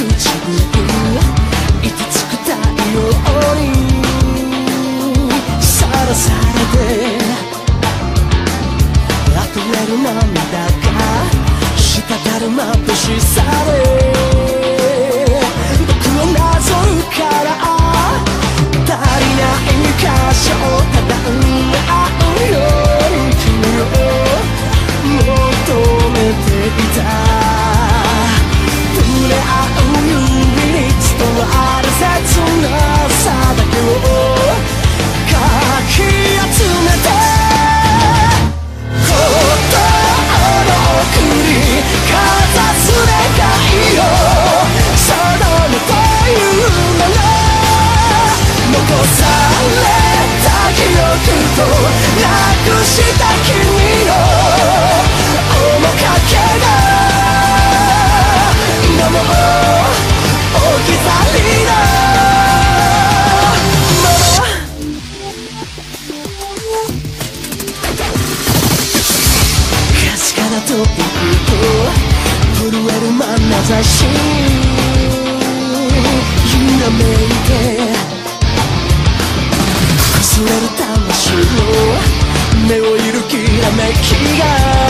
contigo. ざめて。れる魂の目をいるきらめきが。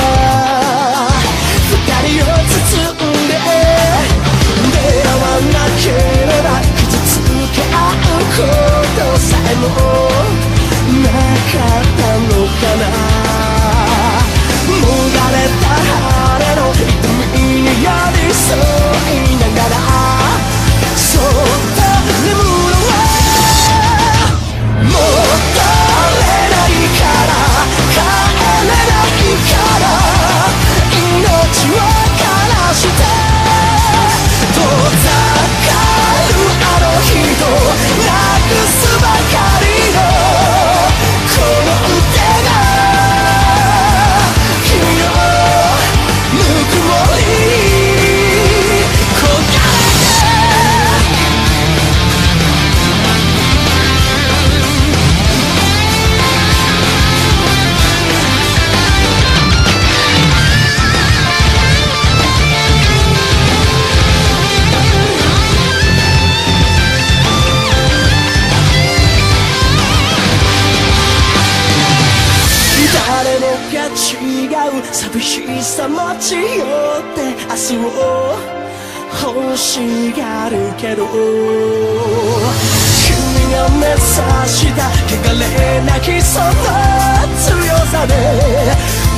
う寂しさ待ちよって明日を欲しがるけど。君が目指した汚れなきその強さで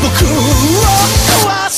僕を壊す